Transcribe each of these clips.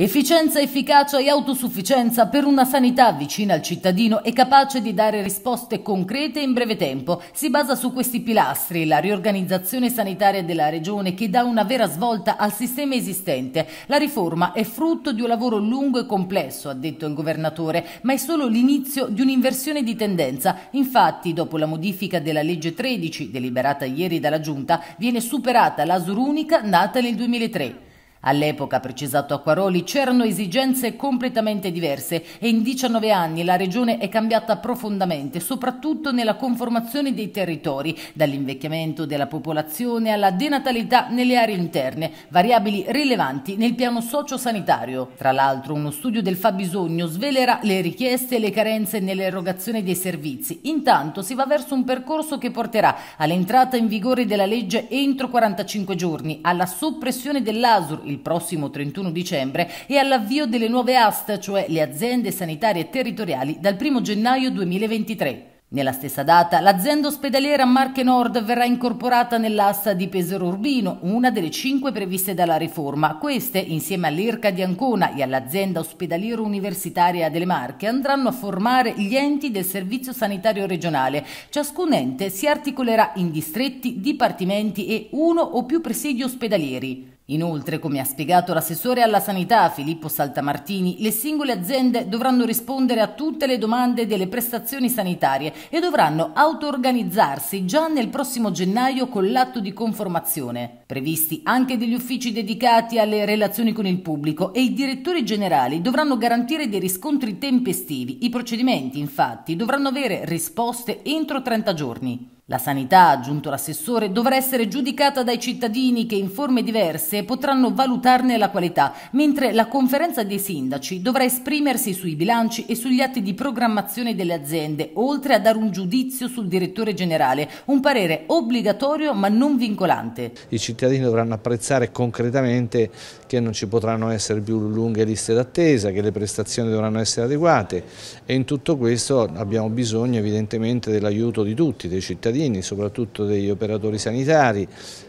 Efficienza, efficacia e autosufficienza per una sanità vicina al cittadino e capace di dare risposte concrete in breve tempo. Si basa su questi pilastri la riorganizzazione sanitaria della regione che dà una vera svolta al sistema esistente. La riforma è frutto di un lavoro lungo e complesso, ha detto il governatore, ma è solo l'inizio di un'inversione di tendenza. Infatti, dopo la modifica della legge 13, deliberata ieri dalla Giunta, viene superata l'ASUR unica nata nel 2003. All'epoca, precisato Acquaroli, c'erano esigenze completamente diverse e in 19 anni la regione è cambiata profondamente, soprattutto nella conformazione dei territori, dall'invecchiamento della popolazione alla denatalità nelle aree interne, variabili rilevanti nel piano sociosanitario. Tra l'altro, uno studio del fabbisogno svelerà le richieste e le carenze nell'erogazione dei servizi. Intanto si va verso un percorso che porterà all'entrata in vigore della legge entro 45 giorni, alla soppressione dell'ASUR il prossimo 31 dicembre e all'avvio delle nuove AST, cioè le aziende sanitarie territoriali, dal 1 gennaio 2023. Nella stessa data, l'azienda ospedaliera Marche Nord verrà incorporata nell'asta di Pesaro Urbino, una delle cinque previste dalla riforma. Queste, insieme all'Irca di Ancona e all'azienda ospedaliera universitaria delle Marche, andranno a formare gli enti del Servizio Sanitario Regionale. Ciascun ente si articolerà in distretti, dipartimenti e uno o più presidi ospedalieri. Inoltre, come ha spiegato l'assessore alla sanità Filippo Saltamartini, le singole aziende dovranno rispondere a tutte le domande delle prestazioni sanitarie e dovranno auto-organizzarsi già nel prossimo gennaio con l'atto di conformazione. Previsti anche degli uffici dedicati alle relazioni con il pubblico e i direttori generali dovranno garantire dei riscontri tempestivi. I procedimenti, infatti, dovranno avere risposte entro 30 giorni. La sanità, aggiunto l'assessore, dovrà essere giudicata dai cittadini che in forme diverse potranno valutarne la qualità, mentre la conferenza dei sindaci dovrà esprimersi sui bilanci e sugli atti di programmazione delle aziende, oltre a dare un giudizio sul direttore generale, un parere obbligatorio ma non vincolante. I cittadini dovranno apprezzare concretamente che non ci potranno essere più lunghe liste d'attesa, che le prestazioni dovranno essere adeguate e in tutto questo abbiamo bisogno evidentemente dell'aiuto di tutti, dei cittadini cittadini, soprattutto degli operatori sanitari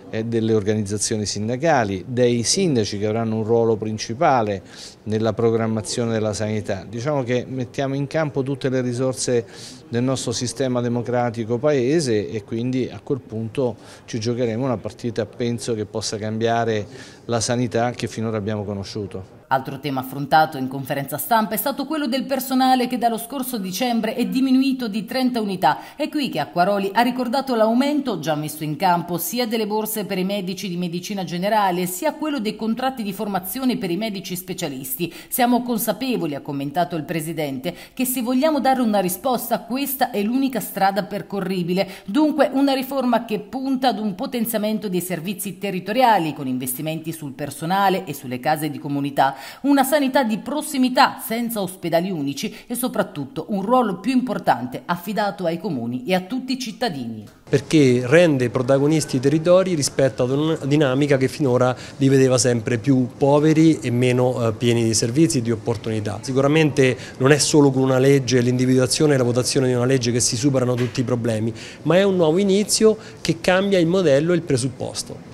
e delle organizzazioni sindacali, dei sindaci che avranno un ruolo principale nella programmazione della sanità. Diciamo che mettiamo in campo tutte le risorse del nostro sistema democratico paese e quindi a quel punto ci giocheremo una partita penso che possa cambiare la sanità che finora abbiamo conosciuto. Altro tema affrontato in conferenza stampa è stato quello del personale che dallo scorso dicembre è diminuito di 30 unità. È qui che Acquaroli ha ricordato l'aumento già messo in campo sia delle borse per i medici di medicina generale sia quello dei contratti di formazione per i medici specialisti. Siamo consapevoli, ha commentato il Presidente, che se vogliamo dare una risposta questa è l'unica strada percorribile. Dunque una riforma che punta ad un potenziamento dei servizi territoriali con investimenti sul personale e sulle case di comunità una sanità di prossimità senza ospedali unici e soprattutto un ruolo più importante affidato ai comuni e a tutti i cittadini perché rende protagonisti i territori rispetto ad una dinamica che finora li vedeva sempre più poveri e meno eh, pieni di servizi e di opportunità. Sicuramente non è solo con una legge, l'individuazione e la votazione di una legge che si superano tutti i problemi, ma è un nuovo inizio che cambia il modello e il presupposto.